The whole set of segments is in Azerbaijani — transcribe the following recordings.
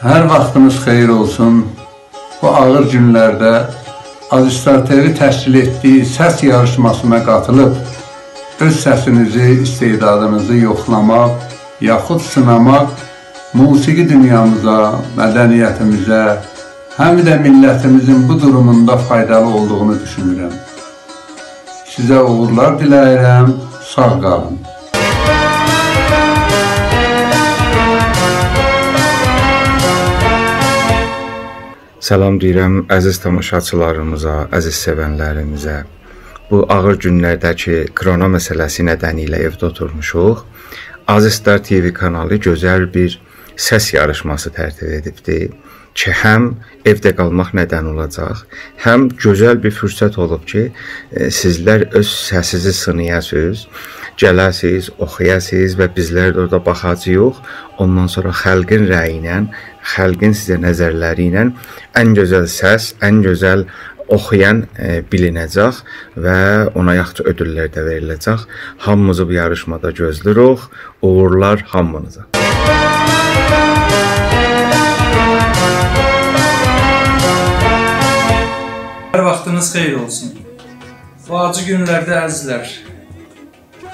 Hər vaxtınız xeyir olsun. Bu ağır günlərdə Azistar TV təşkil etdiyi səs yarışmasına qatılıb öz səsinizi, istedadınızı yoxlamaq, yaxud sınamaq musiqi dünyamıza, mədəniyyətimizə, həm də millətimizin bu durumunda faydalı olduğunu düşünürəm. Sizə uğurlar diləyirəm, sağ qalın. Salam deyirəm əziz tamaşaçılarımıza, əziz sevənlərimizə. Bu ağır günlərdəki korona məsələsi nedənilə evdə oturmuşuq. Azistar TV kanalı gözəl bir səs yarışması tərtib edibdi ki, həm evdə qalmaq nədən olacaq, həm gözəl bir fürsət olub ki, e, sizlər öz səsinizi sınayasınız, gələsiz, oxuyasınız və bizlər də orada baxacağıq. Ondan sonra xalqın rəyi ilə xalqın sizə nəzərləri ilə ən gözəl səs, ən gözəl oxuyan e, bilinəcək və ona yaxşı ödüllər də veriləcək. Hamımızı bu yarışmada gözləyirik. Uğurlar hamınıza. Hər vaxtınız xeyir olsun. Bu acı günlərdə əzizlər,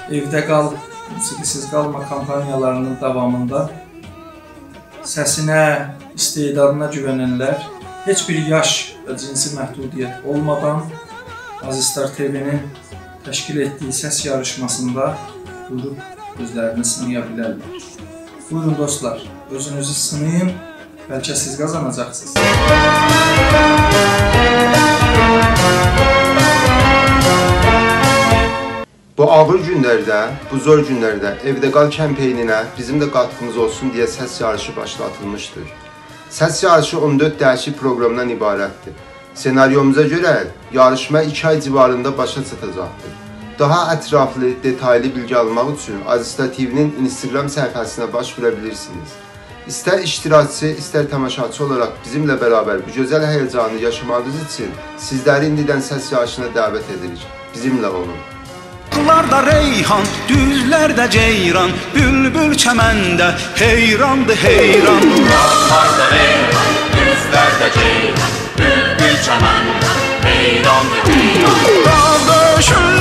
evdə qal, musiqisiz qalma kampaniyalarının davamında səsinə, istedadına güvənənlər heç bir yaş və cinsi məhdudiyyət olmadan Azistar TV-nin təşkil etdiyi səs yarışmasında buyurub özlərini sınaya bilərlər. Buyurun dostlar, özünüzü sınayın, bəlkə siz qazanacaqsınız. Bu ağır günlərdə, bu zor günlərdə evdə qal kempeyninə bizim də qatqımız olsun deyə səs yarışı başlatılmışdır. Səs yarışı 14 dəyişik proqramdan ibarətdir. Senaryomuza görə yarışma 2 ay civarında başa çatacaqdır. Daha ətraflı, detaylı bilgi almaq üçün Azizta TV-nin Instagram səhifəsinə baş vura bilirsiniz. İstər iştirakçı, istər tamaşaçı olaraq bizimlə bərabər bu gözəl həyəcanı yaşamağınız üçün sizləri indidən səs yarışına dəvət edirik. Bizimlə olun. Bağlarda reyhan, düzlerde ceyran Bülbül çemende heyrandı heyran. Bağlarda reyhan, düzlerde ceyran Bülbül çemende heyrandı heyran. Dağda şöyle